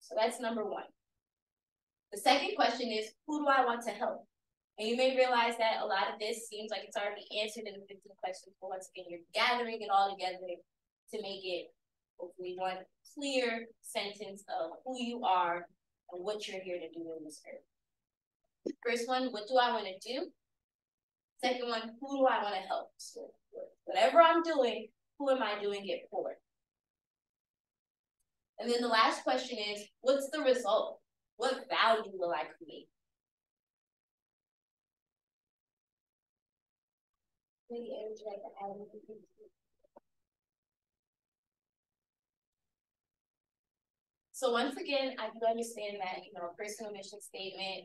So that's number one. The second question is, who do I want to help? And you may realize that a lot of this seems like it's already answered in the 15 questions, but once again, you're gathering it all together to make it hopefully one clear sentence of who you are and what you're here to do in this earth. First one, what do I want to do? Second one, who do I want to help? So whatever I'm doing, who am I doing it for? And then the last question is, what's the result? What value will I create? So once again, I do understand that, you know, a personal mission statement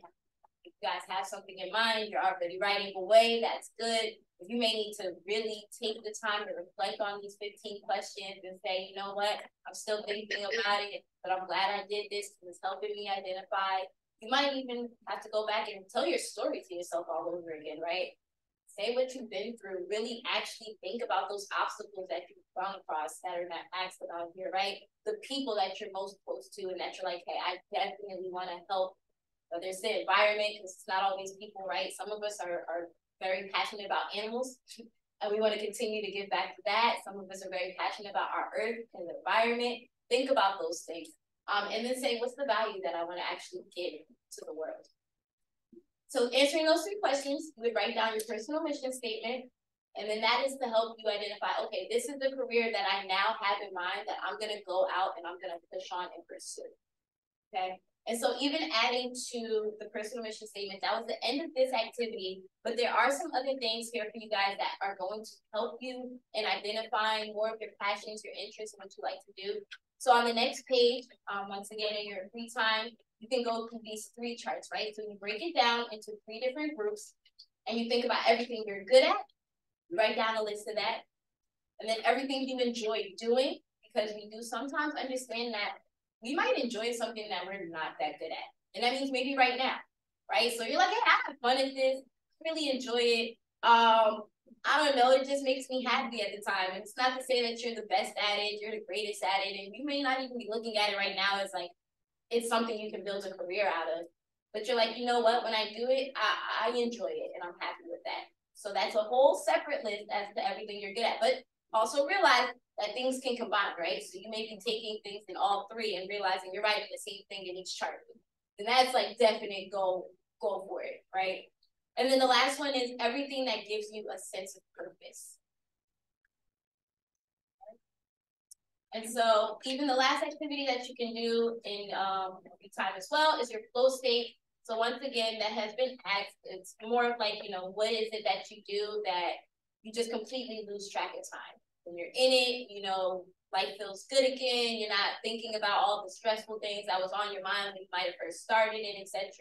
if you guys have something in mind, you're already writing away, that's good. You may need to really take the time to reflect on these 15 questions and say, you know what, I'm still thinking about it, but I'm glad I did this because it's helping me identify. You might even have to go back and tell your story to yourself all over again, right? Say what you've been through. Really actually think about those obstacles that you've gone across that are not asked about here, right? The people that you're most close to and that you're like, hey, I definitely want to help whether it's the environment, because it's not always people, right? Some of us are, are very passionate about animals, and we want to continue to give back to that. Some of us are very passionate about our earth and the environment. Think about those things. Um, and then say, what's the value that I want to actually give to the world? So answering those three questions, you would write down your personal mission statement, and then that is to help you identify, okay, this is the career that I now have in mind that I'm gonna go out and I'm gonna push on and pursue. Okay. And so even adding to the personal mission statement, that was the end of this activity, but there are some other things here for you guys that are going to help you in identifying more of your passions, your interests, and what you like to do. So on the next page, um, once again, in your free time, you can go through these three charts, right? So you break it down into three different groups and you think about everything you're good at, write down a list of that, and then everything you enjoy doing, because we do sometimes understand that we might enjoy something that we're not that good at. And that means maybe right now, right? So you're like, hey, I have fun at this, really enjoy it. Um, I don't know, it just makes me happy at the time. And it's not to say that you're the best at it, you're the greatest at it, and you may not even be looking at it right now as like it's something you can build a career out of. But you're like, you know what, when I do it, I, I enjoy it and I'm happy with that. So that's a whole separate list as to everything you're good at. But also realize that things can combine, right? So you may be taking things in all three and realizing you're writing the same thing in each chart. And that's like definite go, go for it, right? And then the last one is everything that gives you a sense of purpose. And so even the last activity that you can do in um, time as well is your flow state. So once again, that has been asked, it's more of like, you know, what is it that you do that you just completely lose track of time? when you're in it, you know, life feels good again. You're not thinking about all the stressful things that was on your mind when you might have first started it, etc.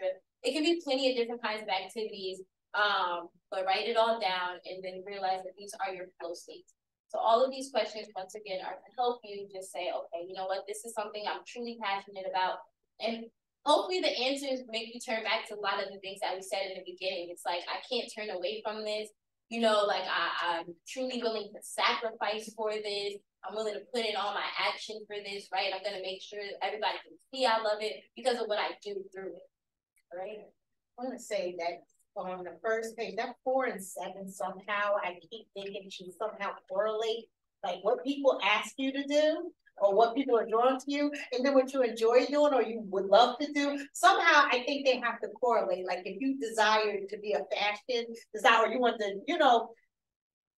It can be plenty of different kinds of activities, um, but write it all down and then realize that these are your flow states. So all of these questions, once again, are to help you just say, okay, you know what, this is something I'm truly passionate about. And hopefully the answers make you turn back to a lot of the things that we said in the beginning. It's like, I can't turn away from this you know, like I, I'm truly willing to sacrifice for this. I'm willing to put in all my action for this, right? I'm gonna make sure everybody can see I love it because of what I do through it. Right? I want to say that on the first page, that four and seven somehow I keep thinking she somehow correlate like what people ask you to do or what people are drawn to you, and then what you enjoy doing or you would love to do. Somehow, I think they have to correlate. Like if you desire to be a fashion designer, you want to, you know,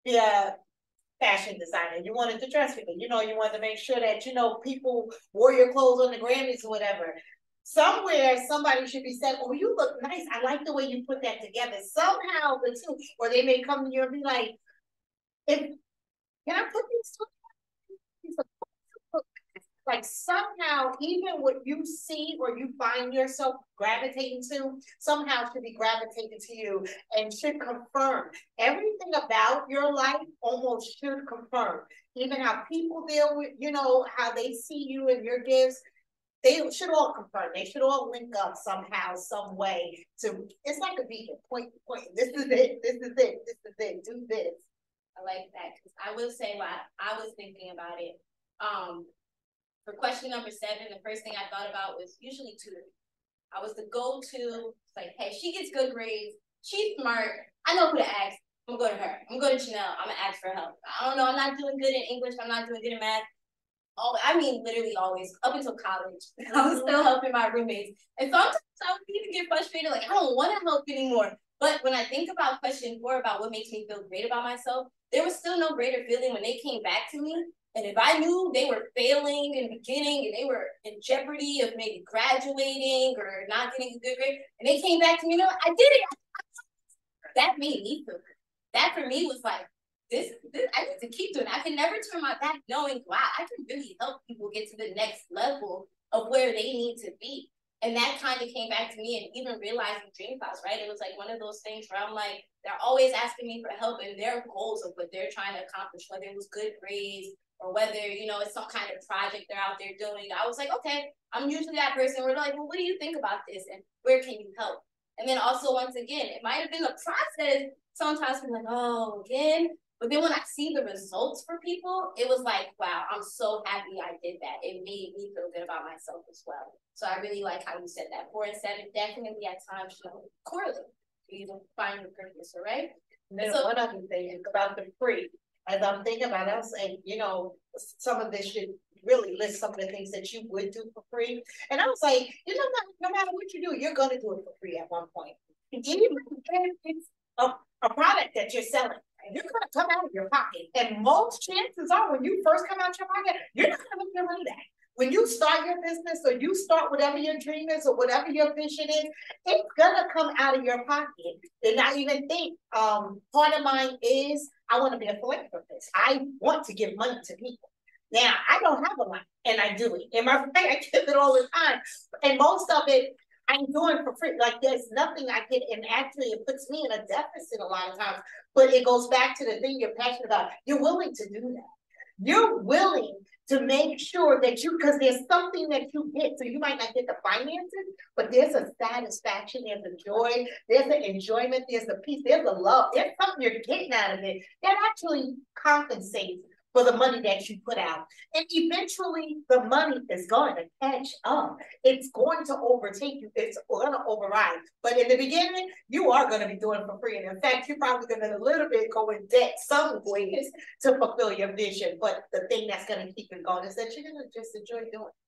be a fashion designer. You wanted to dress it. You know, you wanted to make sure that you know people wore your clothes on the Grammys or whatever. Somewhere somebody should be saying, oh, you look nice. I like the way you put that together. Somehow the two, or they may come to you and be like, if, can I put these two? Like somehow, even what you see or you find yourself gravitating to, somehow should be gravitating to you and should confirm everything about your life almost should confirm. Even how people deal with, you know, how they see you and your gifts, they should all confirm. They should all link up somehow, some way to it's like a beacon. Point, point. This is it, this is it, this is it, do this. I like that because I will say why I was thinking about it. Um, for question number seven, the first thing I thought about was usually tutoring. I was the go-to, like, hey, she gets good grades, she's smart, I know who to ask. I'm gonna go to her. I'm gonna go to Janell. I'm gonna ask for help. I don't know. I'm not doing good in English. I'm not doing good in math. Oh, I mean, literally always up until college. I was still mm-hmm. helping my roommates, and sometimes I would even get frustrated. Like I don't want to help anymore. But when I think about question four about what makes me feel great about myself, there was still no greater feeling when they came back to me and if I knew they were failing in the beginning and they were in jeopardy of maybe graduating or not getting a good grade, and they came back to me, you know, I did it. That made me feel good. That for me was like, this, this I need to keep doing. I can never turn my back knowing, wow, I can really help people get to the next level of where they need to be. And that kind of came back to me and even realizing DreamClouds, right? It was like one of those things where I'm like, they're always asking me for help in their goals of what they're trying to accomplish, whether it was good grades or whether, you know, it's some kind of project they're out there doing. I was like, okay, I'm usually that person. We're like, well, what do you think about this? And where can you help? And then also, once again, it might have been a process. Sometimes we're like, oh, again. But then when I see the results for people, it was like, wow, I'm so happy I did that. It made me feel good about myself as well. So I really like how you said that. Four and seven definitely at times you know, correlate. You either find your purpose, all right? And so, one other thing about the free as I'm thinking about us and you know, some of this should really list some of the things that you would do for free. And I was like, you know, no, no matter what you do, you're gonna do it for free at one point. Even if it's a, a product that you're selling, you're gonna come out of your pocket. And most chances are when you first come out your pocket, you're not gonna your money back. When you start your business or you start whatever your dream is or whatever your vision is, it's gonna come out of your pocket. And I even think um, part of mine is I want to be a philanthropist. I want to give money to people. Now I don't have a lot, and I do it. I right? I give it all the time, and most of it I'm doing for free. Like there's nothing I get, and actually it puts me in a deficit a lot of times. But it goes back to the thing you're passionate about. You're willing to do that. You're willing to make sure that you, because there's something that you get. So you might not get the finances, but there's a satisfaction, there's a joy, there's an enjoyment, there's a peace, there's a love, there's something you're getting out of it that actually compensates for the money that you put out. And eventually the money is going to catch up. It's going to overtake you. It's going to override. But in the beginning, you are going to be doing for free. And in fact, you're probably going to a little bit go in debt some ways to fulfill your vision. But the thing that's going to keep it going is that you're going to just enjoy doing it.